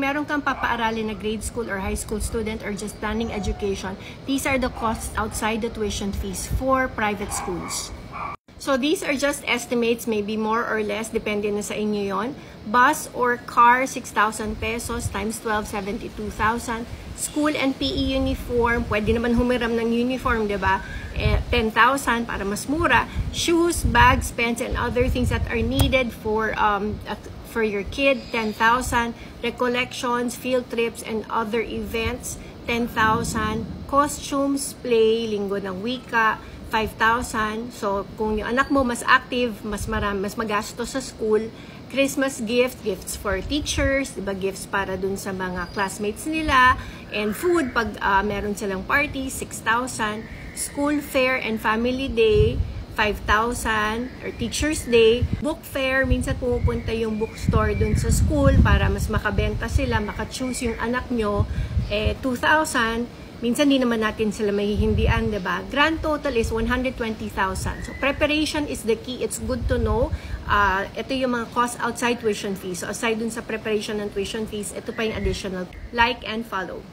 Meron kang papaaralin na grade school or high school student or just planning education, these are the costs outside the tuition fees for private schools. So these are just estimates, maybe more or less, depende na sa inyo yon. Bus or car, 6,000 pesos times 12, 72,000. School and PE uniform, pwede naman humiram ng uniform, di ba? Eh, 10,000 para mas mura. Shoes, bags, pens, and other things that are needed for um, for your kid, 10,000. Recollections, field trips, and other events, 10,000. Costumes, play, linggo ng wika, 5,000. So, kung yung anak mo mas active, mas marami, mas magastos sa school, Christmas gift, gifts for teachers, diba, gifts para dun sa mga classmates nila, and food pag uh, meron silang party, 6,000. School fair and family day, 5,000 or Teacher's Day. Book fair, minsan pumupunta yung bookstore dun sa school para mas makabenta sila, maka-choose yung anak nyo, eh, 2,000 minsan di naman natin sila mahihindian, di ba? Grand total is 120,000. So, preparation is the key. It's good to know. Uh, ito yung mga cost outside tuition fees. So, aside dun sa preparation ng tuition fees, ito pa yung additional. Like and follow.